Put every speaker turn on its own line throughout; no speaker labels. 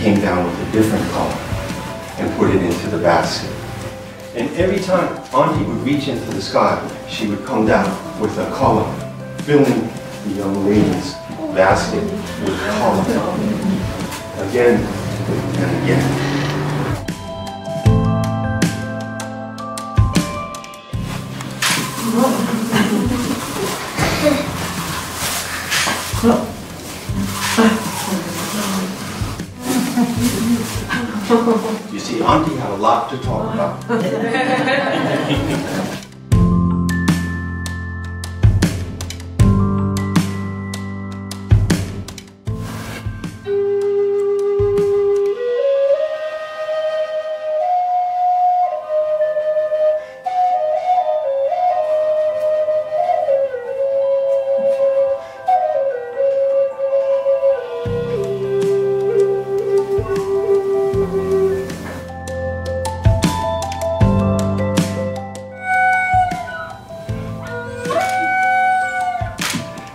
came down with a different color and put it into the basket. And every time Auntie would reach into the sky, she would come down with a color, filling the young lady's basket with color. Again and again. You see, Auntie had a lot to talk about.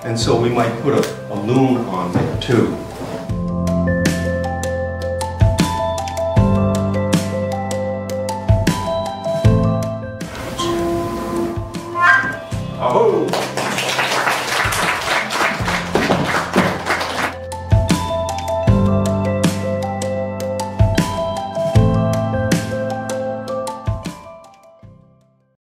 And so we might put a, a loon on there too.